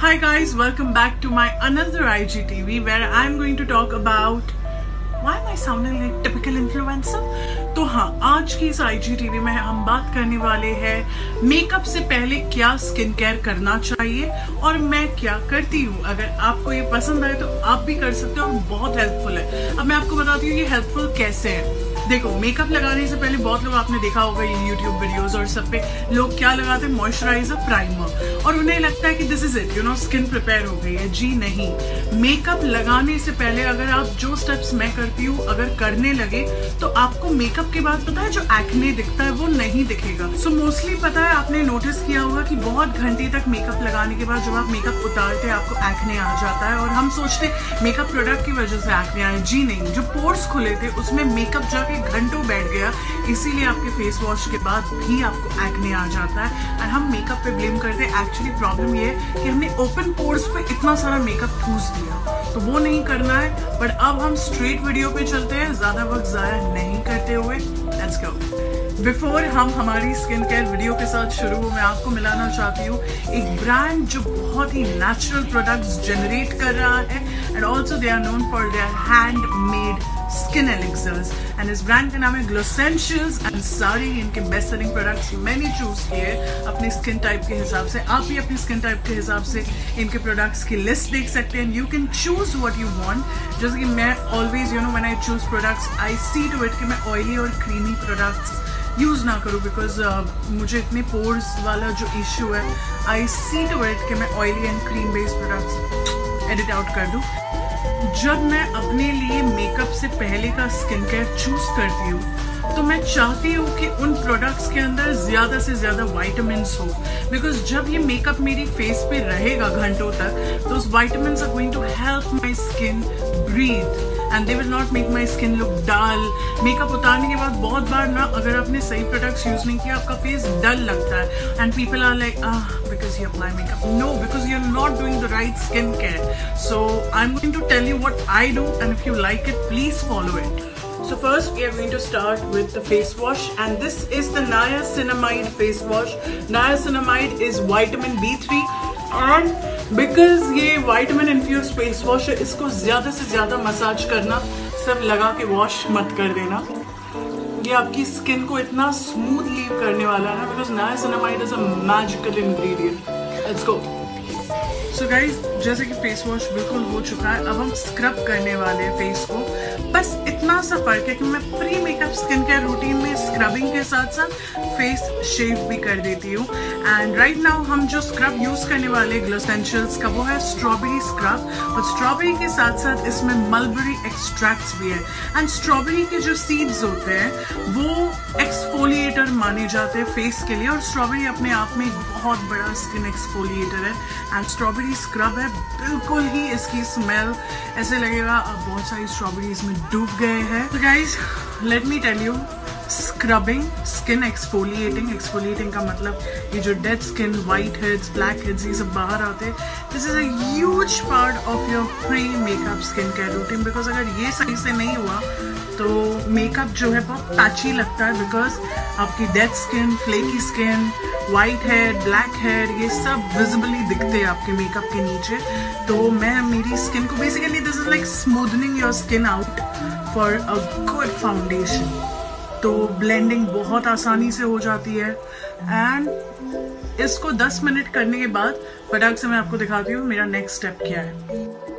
Hi guys, welcome back to my another IGTV where I'm going to talk about why am I sounding like typical influencer? तो हाँ आज की इस IGTV में हम बात करने वाले हैं मेकअप से पहले क्या स्किन केयर करना चाहिए और मैं क्या करती हूँ। अगर आपको ये पसंद आए तो आप भी कर सकते हो और बहुत हेल्पफुल है। अब मैं आपको बताती हूँ ये हेल्पफुल कैसे है। देखो मेकअप लगाने से पहले बहुत लोग आपने देखा होगा ये यूट्यूब वीडियोस और सब पे लोग क्या लगाते हैं? मॉइस्चराइजर प्राइमर और उन्हें लगता है कि this is it you know skin prepare हो गई है। जी नहीं। मेकअप लगाने से पहले अगर आप जो स्टेप्स मैं करती हूँ अगर करने लगे तो आपको मेकअप के बाद पता है जो एक्ने दिखता है वो नहीं दिखेगा। सो so, मोस्टली पता है आपने नोटिस किया होगा कि बहुत घंटे तक मेकअप लगाने के बाद जब आप मेकअप उतारते हैं आपको एक्ने आ जाता है और हम सोचते मेकअप प्रोडक्ट की वजह से एक्ने आए जी नहीं। जो पोर्स खुले थे उसमें मेकअप जाके घंटों बैठ गया, इसीलिए आपके फेस वॉश के बाद भी आपको एक्ने आ जाता है। एंड हम मेकअप पे ब्लेम करते हैं। एक्चुअली प्रॉब्लम ये है कि हमने ओपन पोर्स पे इतना सारा मेकअप ठूस दिया। तो वो नहीं करना है। बट अब हम स्ट्रेट वीडियो पे चलते हैं। ज़्यादा वक्त जाया नहीं करते हुए। लेट्स गो बिफोर हम हमारी स्किन केयर वीडियो के साथ शुरू हो मैं आपको मिलाना चाहती हूँ। एक ब्रांड जो बहुत ही नेचुरल प्रोडक्ट्स जनरेट कर रहा है। And also they are known for their hand made skin elixirs and इस ब्रांड का नाम है ग्लोसेंशियल्स एंड सारे इनके बेस्ट सेलिंग प्रोडक्ट्स मैंने चूज़ किए अपनी स्किन टाइप के हिसाब से। आप भी अपनी स्किन टाइप के हिसाब से इनके प्रोडक्ट्स की लिस्ट देख सकते हैं। You can choose what you want जैसे कि मैं always you know man I choose products I see to it कि मैं ऑयली और क्रीमी प्रोडक्ट्स यूज़ ना करूँ बिकॉज़ uh, मुझे इतने पोर्स वाला जो इश्यू है आई सी टू इट कि मैं oily and cream based products edit out कर दूँ। जब मैं अपने लिए मेकअप से पहले का स्किन केयर चूज़ करती हूँ तो मैं चाहती हूँ कि उन प्रोडक्ट्स के अंदर ज़्यादा से ज़्यादा वाइटामिन हो। बिकॉज़ जब ये मेकअप मेरी फेस पे रहेगा घंटों तक तो उस vitamin are going to help my skin breathe and they will not make my skin look dull makeup उतारने के बाद बहुत बार ना अगर आपने सही प्रोडक्ट्स यूज़ नहीं किया, आपका फेस डल लगता है। And people are like because you apply makeup no because you are not doing the right skin care so I am going to tell you what I do and if you like it please follow it So, first, we are going to start with the face wash. And this is the Niacinamide face wash. Niacinamide is vitamin B3 and because ये vitamin infuse face wash है, इसको ज़्यादा से ज़्यादा massage करना सब लगा के वॉश मत कर देना। ये आपकी स्किन को इतना स्मूथ लीव करने वाला है because niacinamide is a magical ingredient let's go so guys जैसे कि फेस वॉश बिल्कुल हो चुका है, अब हम स्क्रब करने वाले हैं फेस को। बस इतना सा फ़र्क है कि मैं pre makeup, skin care routine में स्क्रबिंग के साथ साथ फेस शेव भी कर देती हूँ। एंड राइट नाउ हम जो स्क्रब यूज़ करने वाले ग्लोसेंशियल्स का, वो है स्ट्रॉबेरी स्क्रब और स्ट्रॉबेरी के साथ साथ इसमें मलबरी एक्सट्रैक्ट्स भी है। एंड स्ट्रॉबेरी के जो सीड्स होते हैं, वो एक्सफोलिएटर माने जाते हैं फेस के लिए। और स्ट्रॉबेरी अपने आप में एक बहुत बड़ा स्किन एक्सफोलिएटर है। एंड स्ट्रॉबेरी स्क्रब है, बिल्कुल ही इसकी स्मेल ऐसे लगेगा आप बहुत सारी स्ट्रॉबेरी इसमें डूब गए हैं। तो guys let me tell you scrubbing skin exfoliating exfoliating का मतलब ये जो dead skin white heads black heads ये सब बाहर आते हैं this is as part of your pre makeup skin care routine because अगर ये सही से नहीं हुआ तो मेकअप जो है बहुत पैची लगता है बिकॉज़ आपकी dead skin flaky skin white head black head ये सब विजिबली दिखते हैं आपके मेकअप के नीचे। तो मैं मेरी स्किन को basically this is like smoothening your skin out for a good foundation तो ब्लेंडिंग बहुत आसानी से हो जाती है। एंड इसको 10 मिनट करने के बाद, फटाक से मैं आपको दिखाती हूँ मेरा नेक्स्ट स्टेप क्या है।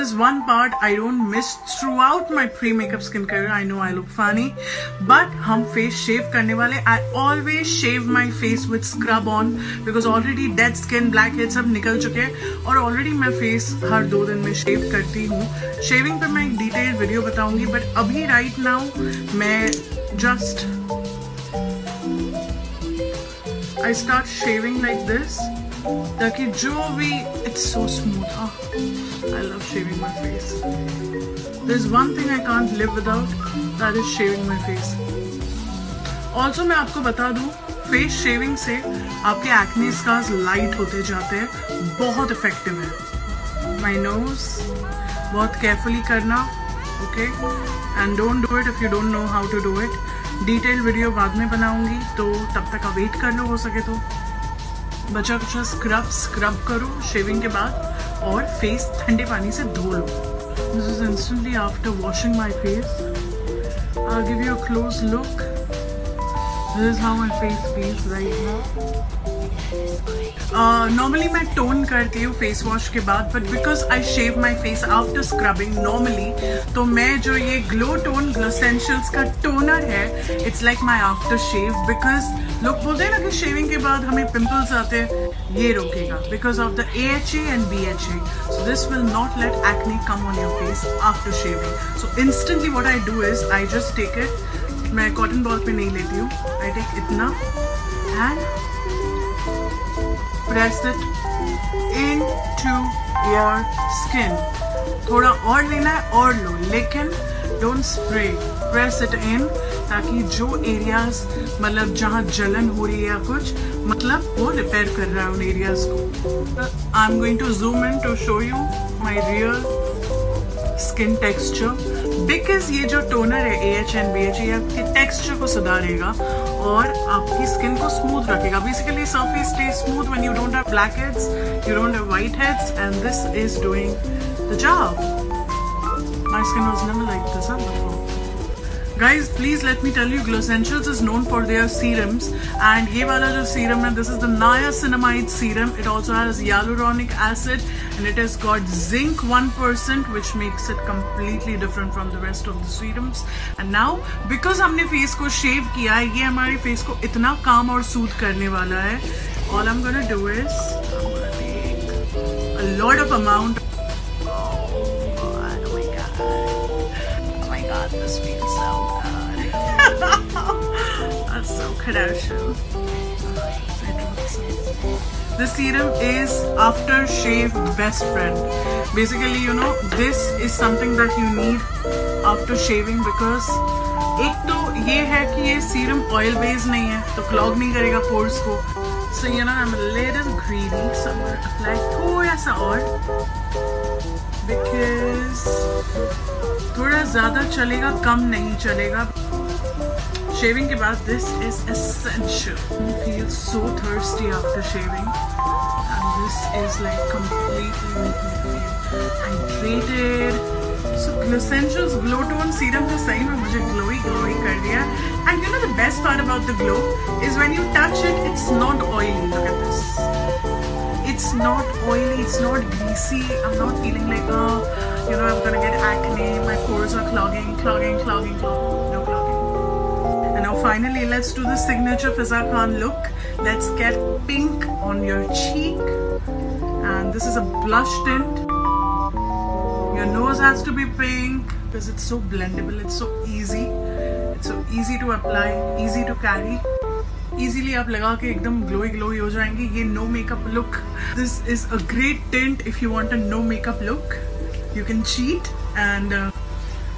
Is one part I don't miss throughout my pre-makeup skincare. I know I look funny, but हम face shave करने वाले. I always shave my face with scrub on because already dead skin, blackheads सब निकल चुके हैं और already मैं face हर दो दिन में shave करती हूँ. Shaving पे मैं एक detailed video बताऊँगी, but अभी right now मैं just I start shaving like this. ताकि जो भी it's so smooth I love shaving my face there is one thing I can't live without that is shaving my face also मैं आपको बता दूँ face shaving से आपके एक्ने स्कार्स लाइट होते जाते हैं, बहुत इफ़ेक्टिव है। माई नोज़ बहुत केयरफुली करना okay and don't do it if you don't know how to do it detail video बाद में बनाऊँगी तो तब तक आप वेट कर लो, हो सके तो। बचा कुछ स्क्रब स्क्रब करो शेविंग के बाद, और फेस ठंडे पानी से धो लो। This is instantly after washing my face I give you a close look this is how my face feels right now. Normally uh, मैं टोन करती हूँ फेस वॉश के बाद but because I shave my face after scrubbing normally तो मैं जो ये glow tone ग्लोसेंशियल्स का टोनर है it's like my after shave because लोग बोलते हैं ना कि शेविंग के बाद हमें पिंपल्स आते हैं ये रोकेगा because of the A H A and B H A so this will not let acne come on your face after shaving so instantly what I do is I just take it मैं cotton ball पे नहीं लेती हूँ. I take इतना and press it into your skin. थोड़ा और लेना है, और लो, लेकिन don't spray press it in ताकि जो एरियाज़ मतलब जहाँ जलन हो रही है या कुछ मतलब वो रिपेयर कर रहा है उन एरियाज़ को। I am going to zoom in to show you my real skin texture because ये जो टोनर है A H and B H ये आपके टेक्सचर को सुधारेगा और आपकी स्किन को स्मूथ रखेगा. Basically surface stay smooth when you don't have black heads you don't have white heads and this is doing the job my was never like this huh, before guys please let me tell you Glowsentials is known for their serums and ye wala jo serum hai this is the niacinamide serum it also has hyaluronic acid and it has got zinc 1% which makes it completely different from the rest of the serums and now because हमने face को shave किया है ये हमारे face को इतना calm और soothe करने वाला है I'm gonna take a lot of amount god, this feels so. That's so Kardashian. This serum is after shave best friend. Basically, you know, this is something that you need after shaving because एक तो ये है कि ये serum oil based नहीं है तो clog नहीं करेगा पोर्स को so you know I am little greedy so apply थोड़ा सा और बिकॉज़ थोड़ा ज़्यादा चलेगा कम नहीं चलेगा शेविंग के बाद this is essential feel so thirsty after shaving and this is like completely hydrated so Glossentials glow tone serum जो सही में मुझे ग्लोई ग्लोई कर दिया and you know the best part about the glow is when you touch it it's not oily look at this it's not oily it's not greasy i'm not feeling like oh you know i'm gonna get acne my pores are clogging clogging clogging clogging no clogging and now finally let's do the signature Fiza Khan look let's get pink on your cheek and this is a blush tint your nose has to be pink because it's so blendable it's so easy it's so easy to apply easy to carry easily आप लगा के एकदम glowy glowy हो जाएंगे ये no makeup look this is a great tint if you want a no makeup look you can cheat and uh,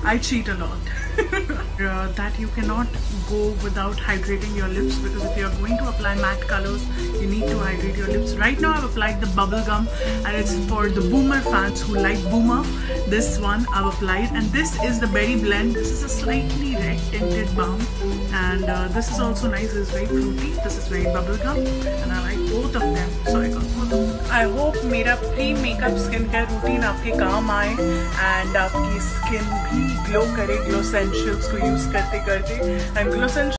I cheat a lot. Uh, that you cannot go without hydrating your lips because if you are going to apply matte colors you need to hydrate your lips. Right now I've applied the bubble gum and it's for the boomer fans who like boomer. This one I've applied and this is the berry blend. This is a slightly red tinted balm and uh, this is also nice. It's very fruity. This is very bubblegum and I like both of them. So I got I hope मेरा pre makeup skin care routine आपके काम आए and आपकी skin भी glow करे glow ग्लोसेंशियल्स को use करते करते एंड ग्लो ग्लोसेंशियल